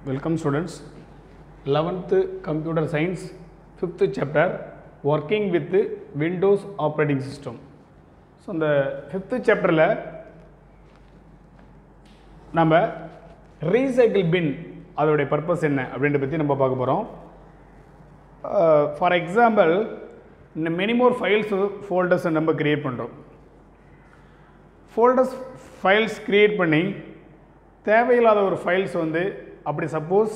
Welcome students eleventh computer science fifth chapter working with windows operating system so இந்த fifth சாப்டரில் நம்ம recycle பின் அதோடைய purpose என்ன அப்படின்றத பற்றி நம்ம பார்க்க போகிறோம் ஃபார் எக்ஸாம்பிள் இந்த மெனிமோர் ஃபைல்ஸ் ஃபோல்டர்ஸ் நம்ம க்ரியேட் பண்ணுறோம் ஃபோல்டர்ஸ் ஃபைல்ஸ் க்ரியேட் பண்ணி தேவையில்லாத ஒரு ஃபைல்ஸ் வந்து அப்படி சப்போஸ்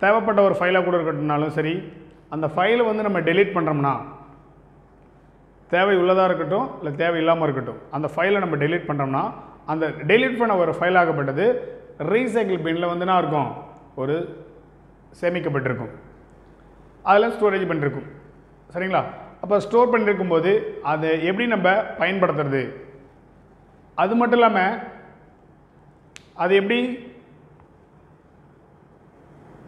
தேவைப்பட்ட ஒரு ஃபைலாக கூட இருக்கட்டும்னாலும் சரி அந்த ஃபைலை வந்து நம்ம டெலீட் பண்ணுறோம்னா தேவை உள்ளதாக இருக்கட்டும் இல்லை தேவை இல்லாமல் இருக்கட்டும் அந்த ஃபைலை நம்ம டெலீட் பண்ணுறோம்னா அந்த டெலீட் பண்ண ஒரு ஃபைல் ஆகப்பட்டது ரீசைக்கிள் பின்னில் வந்து என்ன இருக்கும்? ஒரு சேமிக்கப்பட்டிருக்கும் அதில் ஸ்டோரேஜ் பண்ணிருக்கும் சரிங்களா? அப்போ ஸ்டோர் பண்ணியிருக்கும் போது அதை எப்படி நம்ம பயன்படுத்துறது? அது மட்டும் இல்லாமல் அது எப்படி?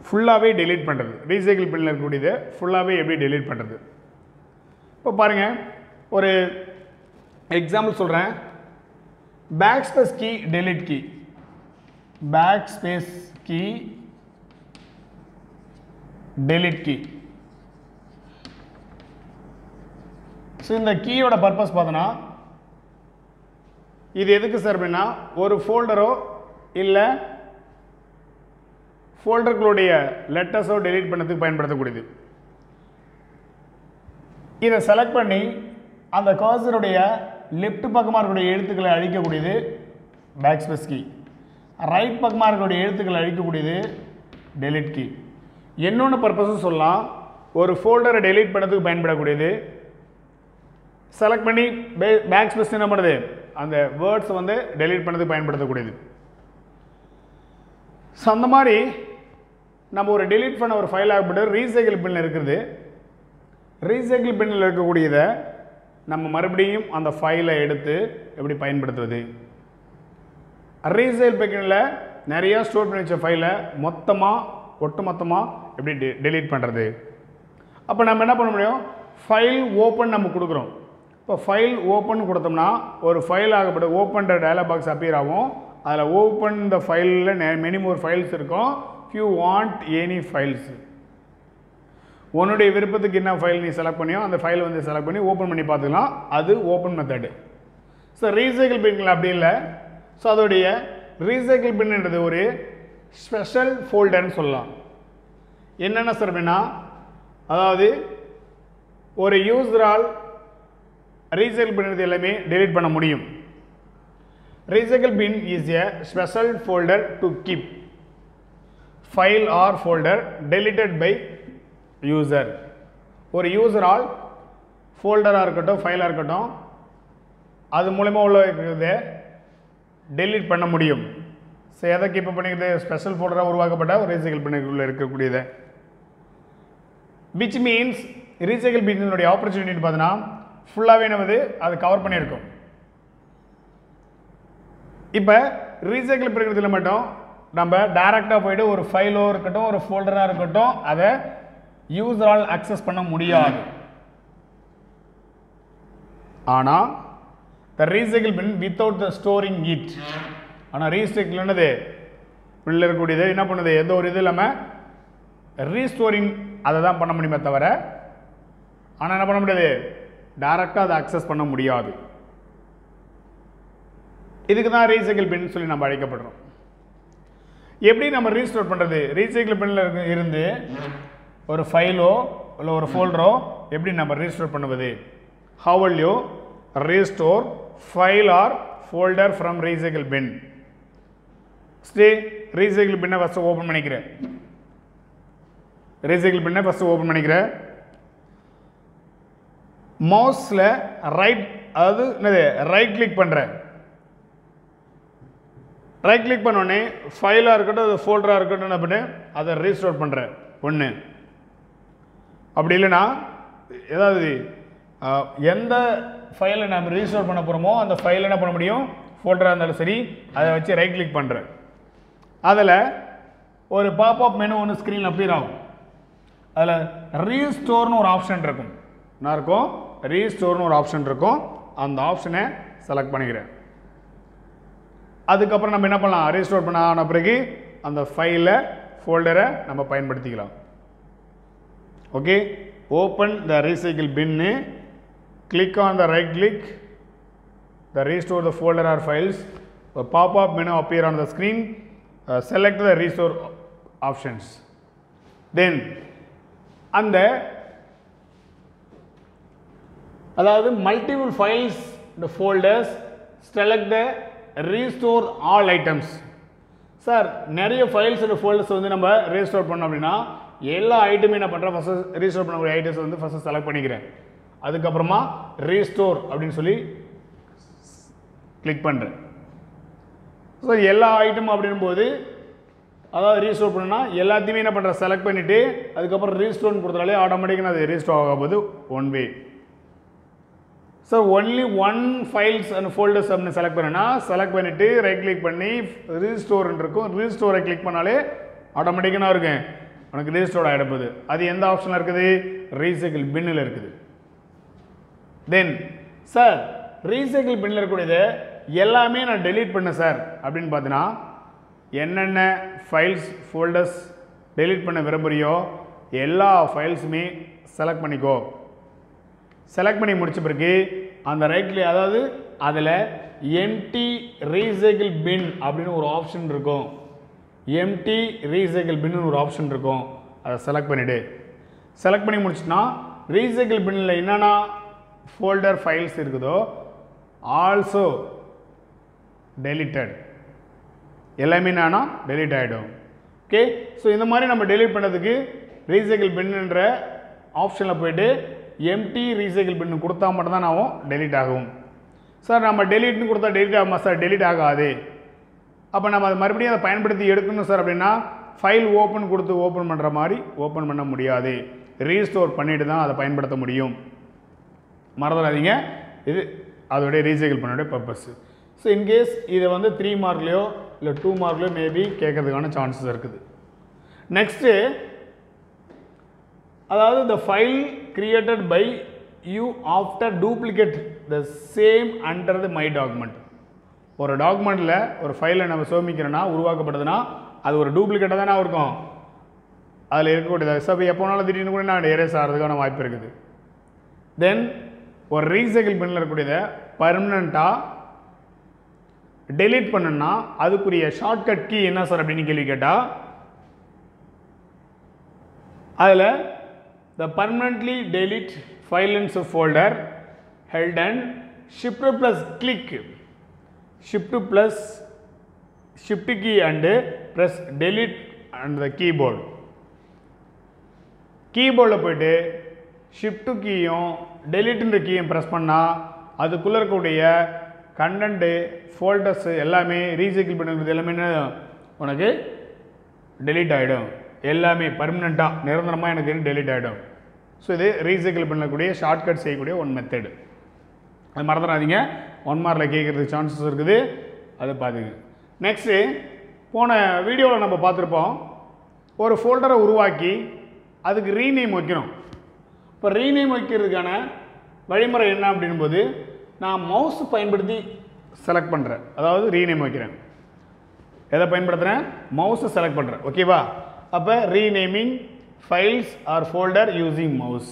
ஃபுல்லாகவே டெலீட் பண்ணுறது ரீசைக்கிள் பின்னில் இருக்கக்கூடியதை ஃபுல்லாகவே எப்படி டெலீட் பண்ணுறது இப்போ பாருங்கள் ஒரு எக்ஸாம்பிள் சொல்கிறேன் back space key delete key back space key delete key so இந்த கீயோட பர்பஸ் பார்த்தோன்னா இது எதுக்கு சார் அப்படின்னா ஒரு ஃபோல்டரோ இல்லை ஃபோல்டர்களுடைய லெட்டர்ஸோ டெலீட் பண்ணதுக்கு பயன்படுத்தக்கூடியது. இதை செலக்ட் பண்ணி அந்த கர்சருடைய லெஃப்ட் பக்கமாக இருக்கக்கூடிய எழுத்துக்களை அழிக்கக்கூடியது பேக் ஸ்பேஸ் கீ ரைட் பக்கமாக இருக்கக்கூடிய எழுத்துக்களை அழிக்கக்கூடியது டெலிட் கீ என்னொன்று பர்பஸும் சொல்லலாம் ஒரு ஃபோல்டரை டெலீட் பண்ணதுக்கு பயன்படக்கூடியது. செலக்ட் பண்ணி பே பேக் ஸ்பேஸ் என்ன பண்ணுது? அந்த வேர்ட்ஸ் வந்து டெலீட் பண்ணதுக்கு பயன்படுத்தக்கூடியது. ஸோ அந்த மாதிரி நம்ம ஒரு டெலீட் பண்ண ஒரு ஃபைல் ஆகப்பட்டு ரீசைக்கிள் பின்னில் இருக்கிறது ரீசைக்கிள் பின்னில் இருக்கக்கூடியதை நம்ம மறுபடியும் அந்த ஃபைலை எடுத்து எப்படி பயன்படுத்துவது? ரீசைல் பின்னில் நிறையா ஸ்டோர் பண்ணி வச்ச ஃபைலை மொத்தமாக ஒட்டு மொத்தமாக எப்படி டெ டெலீட் பண்ணுறது அப்போ நம்ம என்ன பண்ண முடியும்? ஃபைல் ஓப்பன் நம்ம கொடுக்குறோம். இப்போ ஃபைல் ஓப்பன் கொடுத்தோம்னா ஒரு ஃபைல் ஆகப்பட்ட ஓப்பன்ற டயலாக் பாக்ஸ் அப்பியர் ஆகும். அதில் ஓப்பன் இந்த ஃபைலில் மெனி மோர் ஃபைல்ஸ் இருக்கும். If you want any files உன்னுடைய விருப்பத்துக்கு என்ன ஃபைல் நீ செலக்ட் பண்ணியோ அந்த ஃபைலை வந்து செலக்ட் பண்ணி ஓப்பன் பண்ணி பார்த்துக்கலாம். அது ஓப்பன் மெத்தடு ஸோ ரீசைக்கிள் பின்கள் அப்படி இல்லை. ஸோ அதோடைய ரீசைக்கிள் பின்ன்றது ஒரு ஸ்பெஷல் ஃபோல்டர்னு சொல்லலாம். என்னென்ன சார் அப்படின்னா அதாவது ஒரு யூஸரால் ரீசைக்கிள் பண்ணுறது எல்லாமே டெலீட் பண்ண முடியும். Recycle bin is a special folder to keep file or folder deleted by user ஒரு யூசரால் ஃபோல்டராக இருக்கட்டும் ஃபைலாக இருக்கட்டும் அது மூலமா உள்ள இருக்கிறத டெலிட் பண்ண முடியும். ஸோ எதை கீப் பண்ணிக்கிறது? ஸ்பெஷல் ஃபோல்டராக உருவாக்கப்பட்ட ஒரு ரீசைக்கிள் பின்னுக்குள்ளே இருக்கக்கூடியதை. விச் மீன்ஸ் ரீசைக்கிள் பின்னுடைய ஆப்பர்ச்சுனிட்டி பார்த்தீங்கன்னா ஃபுல்லாகவே நமது அது கவர் பண்ணியிருக்கும். இப்போ ரீசைக்கிள் பிரிக்கிறதுல மட்டும் நம்ம டேரெக்டாக போயிட்டு ஒரு ஃபைலோ இருக்கட்டும் ஒரு ஃபோல்டராக இருக்கட்டும் அதை யூஸரால் அக்சஸ் பண்ண முடியாது. ஆனால் the recycle bin without the storing it ஆனால் ரீசைக்கிள் என்னது? உள்ள இருக்கக்கூடியது என்ன பண்ணுது? எந்த ஒரு இது இல்லாமல் ரீஸ்டோரிங் அதை தான் பண்ண முடியுமே தவிர ஆனால் என்ன பண்ண முடியாது? டைரெக்டாக அதை அக்சஸ் பண்ண முடியாது. இதுக்கு தான் ரீசைக்கிள் பின் சொல்லி நம்ம அழைக்கப்படுறோம். எப்படி நம்ம ரீஸ்டோர் பண்ணுறது ரீசைக்கிள் பின்னில் இருந்து ஒரு ஃபைலோ இல்லை ஒரு ஃபோல்டரோ எப்படி நம்ம ரீஸ்டோர் பண்ணுவது? How will you restore file or folder from recycle bin stay recycle பின்னை ஃபஸ்ட்டு ஓப்பன் பண்ணிக்கிறேன். ரீசைக்கிள் பின்னை ஃபஸ்ட்டு ஓப்பன் பண்ணிக்கிறேன். மவுஸில் ரைட் அதாவது என்னது ரைட் கிளிக் பண்ணுறேன் ரைட் கிளிக் பண்ணோடனே ஃபைலாக இருக்கட்டும் அது ஃபோல்டராக இருக்கட்டும் என்ன பண்ணு? அதை ரீஸ்டோர் பண்ணுறேன் ஒன்று அப்படி இல்லைன்னா ஏதாவது எந்த ஃபைலை நம்ம ரீஸ்டோர் பண்ண போகிறோமோ அந்த ஃபைல் என்ன பண்ண முடியும்? ஃபோல்டராக இருந்தாலும் சரி அதை வச்சு ரைட் கிளிக் பண்ணுறேன் அதில் ஒரு பாப்அப் மெனு ஒன்று ஸ்க்ரீனில் அப்பியர் ஆகும். அதில் ரீஸ்டோர்னு ஒரு ஆப்ஷன் இருக்கும். என்ன இருக்கும்? ரீஸ்டோர்னு ஒரு ஆப்ஷன் இருக்கும். அந்த ஆப்ஷனை செலக்ட் பண்ணிக்கிறேன். அதுக்கப்புறம் நம்ம என்ன பண்ணலாம்? ரீஸ்டோர் பண்ண ஆன பிறகு அந்த ஃபைலை ஃபோல்டரை நம்ம பயன்படுத்திக்கலாம். Okay open the recycle bin click on the right click the restore the folder or files. A pop-up menu appear on the screen. Uh, select the restore options. Then அந்த அதாவது மல்டிபிள் ஃபைல்ஸ் இந்த folders select the restore all items sir நிறைய files and folders வந்து நம்ம restore பண்ணோம் அப்படின்னா எல்லா ஐட்டமே என்ன பண்ணுறேன் ஃபஸ்ட்டு ரீஸ்டோர் பண்ணக்கூடிய ஐட்டம்ஸ் வந்து ஃபஸ்ட்டு செலக்ட் பண்ணிக்கிறேன். அதுக்கப்புறமா ரீஸ்டோர் அப்படின்னு சொல்லி கிளிக் பண்ணுறேன் ஸோ எல்லா ஐட்டம் அப்படின்னும் போது அதாவது ரீஸ்டோர் பண்ணுன்னா எல்லாத்தையுமே என்ன பண்ணுறேன் செலக்ட் பண்ணிவிட்டு அதுக்கப்புறம் ரீஸ்டோர்னு கொடுத்தாலே ஆட்டோமேட்டிக்காக அது ரீஸ்டோர் ஆக போது one way so only one files and folders அப்படின்னு செலக்ட் பண்ணேன்னா செலக்ட் பண்ணிவிட்டு ரைட் கிளிக் பண்ணி ரீஸ்டோர்னு இருக்கும். ரீஸ்டோரை கிளிக் பண்ணாலே ஆட்டோமேட்டிக்காக இருக்கும். உனக்கு ரீஸ்டோர் ஆகிடப்போகுது அது எந்த ஆப்ஷனில் இருக்குது? ரீசைக்கிள் பின்னில் இருக்குது. தென் சார் ரீசைக்கிள் பின்னில் இருக்கக்கூடியது எல்லாமே நான் டெலீட் பண்ணேன் சார் அப்படின்னு பார்த்தீங்கன்னா என்னென்ன ஃபைல்ஸ் ஃபோல்டர்ஸ் டெலீட் பண்ண விரும்புறியோ எல்லா ஃபைல்ஸுமே செலக்ட் பண்ணிக்கோ. செலக்ட் பண்ணி முடிச்ச பிறகு அந்த ரைட்டில் அதாவது அதில் எம்டி ரீசைக்கிள் பின் அப்படின்னு ஒரு ஆப்ஷன் இருக்கும். எம்டி ரீசைக்கிள் பின்னு ஒரு ஆப்ஷன் இருக்கும். அதை செலக்ட் பண்ணிவிடு செலக்ட் பண்ணி முடிச்சுன்னா ரீசைக்கிள் பின்னில் என்னென்ன ஃபோல்டர் ஃபைல்ஸ் இருக்குதோ ஆல்சோ டெலிட்டட் எல்லாமே என்னன்னா டெலிட் ஆகிடும் ஓகே ஸோ இந்த மாதிரி நம்ம டெலிட் பண்ணதுக்கு ரீசைக்கிள் பின்னுன்ற ஆப்ஷனில் போயிட்டு எம்டி ரீசைக்கிள் பின்னு கொடுத்தா மட்டும்தான் ஆகும் டெலிட் ஆகும். சார் நம்ம டெலிட்னு கொடுத்தா டெலிட் ஆகுமா சார்? டெலிட் ஆகாது. அப்போ நம்ம அதை மறுபடியும் அதை பயன்படுத்தி எடுக்கணும் சார் அப்படின்னா ஃபைல் ஓப்பன் கொடுத்து ஓப்பன் பண்ணுற மாதிரி ஓப்பன் பண்ண முடியாது. ரீஸ்டோர் பண்ணிட்டு தான் அதை பயன்படுத்த முடியும். மறந்துடாதீங்க. இது அதோடைய ரீசைக்கிள் பண்ணோடைய பர்பஸ் ஸோ இன்கேஸ் இதை வந்து த்ரீ மார்க்லேயோ இல்லை டூ மார்க்லேயோ மேபி கேட்கறதுக்கான சான்சஸ் இருக்குது. நெக்ஸ்ட்டு அதாவது the file created by you after duplicate the same under the my document ஒரு டாக்குமெண்ட்டில் ஒரு ஃபைலை நம்ம சோமிக்கிறோன்னா உருவாக்கப்படுதுன்னா அது ஒரு டூப்ளிகேட்டாக தானே இருக்கும். அதில் இருக்கக்கூடியது ஸோ இப்போ எப்போனாலும் திடீர்னு கூட நான் எரேஸ் ஆகிறதுக்கான வாய்ப்பு இருக்குது. தென் ஒரு ரீசைக்கிள் பின்னில் இருக்கக்கூடியதை பர்மனண்ட்டாக டெலீட் பண்ணுன்னா அதுக்குரிய ஷார்ட்கட் கீ என்ன சார் அப்படின்னு கேள்வி கேட்டால் அதில் the permanently delete ஃபைலன்ஸ் folder held and shift plus click shift plus shift key and plus delete and the keyboard கீபோர்டில் போய்ட்டு ஷிஃப்ட் கீயும் டெலிட்டுன்ற கீயும் ப்ரெஸ் பண்ணால் அதுக்குள்ளே இருக்கக்கூடிய கண்டென்ட்டு ஃபோல்டர்ஸு எல்லாமே ரீசைக்கிள் பண்ணுறது எல்லாமே உனக்கு டெலீட் ஆகிடும் எல்லாமே பர்மனெண்ட்டாக நிரந்தரமாக எனக்கு டெலிட் ஆகிடும் ஸோ இது ரீசைக்கிள் பண்ணக்கூடிய ஷார்ட்கட் செய்யக்கூடிய ஒன் மெத்தடு அது மறந்துடாதீங்க. ஒன் மார்க்கில் கேட்குறதுக்கு சான்சஸ் இருக்குது. அதை பார்த்துங்க நெக்ஸ்ட்டு போன வீடியோவில் நம்ம பார்த்துருப்போம் ஒரு ஃபோல்டரை உருவாக்கி அதுக்கு ரீநேம் வைக்கணும். இப்போ ரீநேம் வைக்கிறதுக்கான வழிமுறை என்ன அப்படின்போது நான் மவுஸ் பயன்படுத்தி செலக்ட் பண்ணுறேன் அதாவது ரீநேம் வைக்கிறேன். எதை பயன்படுத்துகிறேன் மவுஸை செலக்ட் பண்ணுறேன் ஓகேவா அப்போ renaming files or folder using mouse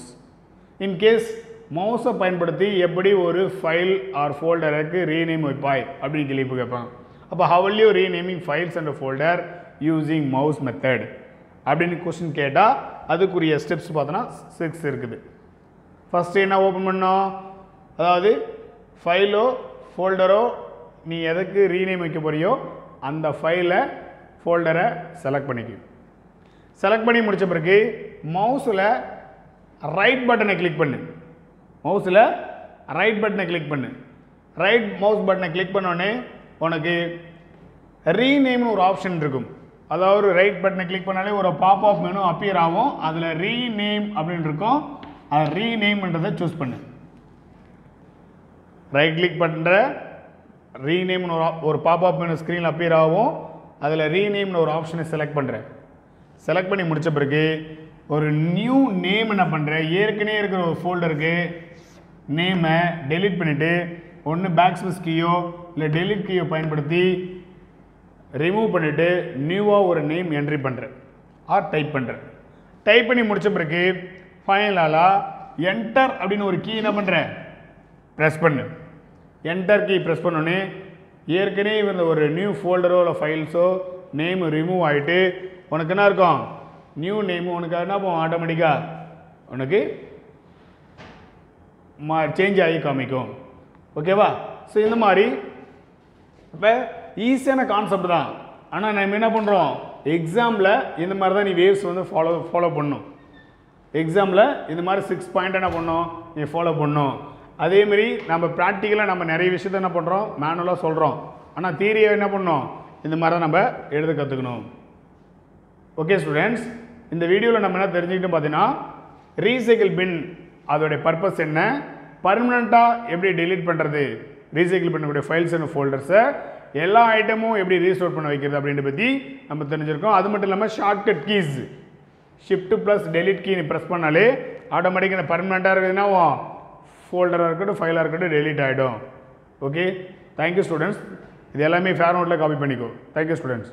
in case மவுஸை பயன்படுத்தி எப்படி ஒரு ஃபைல் ஆர் ஃபோல்டருக்கு ரீநேம் வைப்பாய் அப்படின்னு கேள்வி கேட்பாங்க அப்போ how will you renaming files and folder using mouse method அப்படின்னு கொஸ்டின் கேட்டால் அதுக்குரிய ஸ்டெப்ஸ் பார்த்தோன்னா சிக்ஸ் இருக்குது. ஃபஸ்ட்டு என்ன ஓப்பன் பண்ணோம்? அதாவது ஃபைலோ ஃபோல்டரோ நீ எதுக்கு ரீநேம் வைக்க போறியோ அந்த ஃபைலை ஃபோல்டரை செலக்ட் பண்ணிக்கும் செலக்ட் பண்ணி முடித்த பிறகு மவுஸில் ரைட் பட்டனை கிளிக் பண்ணு. மவுஸில் ரைட் பட்டனை கிளிக் பண்ணு. ரைட் மவுஸ் பட்டனை கிளிக் பண்ணோடனே உனக்கு ரீநேம்னு ஒரு ஆப்ஷன் இருக்கும். அதாவது ரைட் பட்டனை கிளிக் பண்ணாலே ஒரு பாப் ஆஃப் மெனு அப்பியர் ஆகும். அதில் ரீநேம் அப்படின்னு இருக்கும். அது ரீநேம்ன்றதை சூஸ் பண்ணு. ரைட் கிளிக் பண்ணுற ரீநேம்னு ஒரு ஒரு பாப் ஆஃப் மெனு ஸ்க்ரீனில் அப்பியர் ஆகும். அதில் ரீநேம்னு ஒரு ஆப்ஷனை செலக்ட் பண்ணுறேன் செலக்ட் பண்ணி முடித்த பிறகு ஒரு நியூ நேம் என்ன பண்ணுறேன் ஏற்கனவே இருக்கிற ஒரு ஃபோல்டருக்கு நேமை டெலீட் பண்ணிவிட்டு ஒன்று பேக் ஸ்பேஸ் கீயோ இல்லை டெலிட் கீயோ பயன்படுத்தி ரிமூவ் பண்ணிவிட்டு நியூவாக ஒரு நேம் என்ட்ரி பண்ணுறேன் ஆர் டைப் பண்ணுறேன் டைப் பண்ணி முடித்த பிறகு ஃபைனலாக என்டர் அப்படின்னு ஒரு கீ என்ன பண்ணுறேன் ப்ரெஸ் பண்ணு. என்டர் கீ ப்ரெஸ் பண்ணோன்னே ஏற்கனவே இருந்த ஒரு நியூ ஃபோல்டரோ இல்லை ஃபைல்ஸோ நேம் ரிமூவ் ஆகிட்டு உனக்கு என்ன இருக்கும்? நியூ நேம் உனக்கு என்ன போகும்? ஆட்டோமேட்டிக்காக உனக்கு மா சேஞ்ச் ஆகி காமிக்கும். ஓகேவா ஸோ இந்த மாதிரி இப்போ ஈஸியான கான்செப்ட் தான். ஆனால் நம்ம என்ன பண்ணுறோம் எக்ஸாமில் இந்த மாதிரி தான் நீ வேவ்ஸ் வந்து ஃபாலோ ஃபாலோ பண்ணும். எக்ஸாமில் இந்த மாதிரி சிக்ஸ் பாயிண்ட் என்ன பண்ணோம்? நீ ஃபாலோ பண்ணும். அதேமாரி நம்ம ப்ராக்டிக்கலாக நம்ம நிறைய விஷயத்த என்ன பண்ணுறோம் மேனுவலாக சொல்கிறோம் ஆனால் தியரியை என்ன பண்ணோம்? இந்த மாதிரி தான் நம்ம எழுத கற்றுக்கணும் ஓகே ஸ்டூடெண்ட்ஸ் இந்த வீடியோவில் நம்ம என்ன தெரிஞ்சுக்கிட்டோம் பார்த்தீங்கன்னா ரீசைக்கிள் பின் அதோடைய பர்பஸ் என்ன? பர்மனெண்ட்டாக எப்படி டெலீட் பண்ணுறது ரீசைக்கிள் பண்ணக்கூடிய ஃபைல்ஸ் அண்ட் ஃபோல்டர்ஸை எல்லா ஐட்டமும் எப்படி ரீஸ்டோர் பண்ண வைக்கிறது அப்படின்றத பற்றி நம்ம தெரிஞ்சிருக்கோம். அது மட்டும் இல்லாமல் shortcut keys shift plus delete key நீ ப்ரெஸ் பண்ணாலே ஆட்டோமேட்டிக்காக பர்மனெண்ட்டாக இருக்குதுன்னா ஃபோல்டராக இருக்கட்டும் ஃபைலாக இருக்கட்டும் டெலீட் ஆகிடும் ஓகே தேங்க்யூ ஸ்டூடெண்ட்ஸ் இது எல்லாமே ஃபேர் நோட்டில் காப்பி பண்ணிக்கோ. Thank you students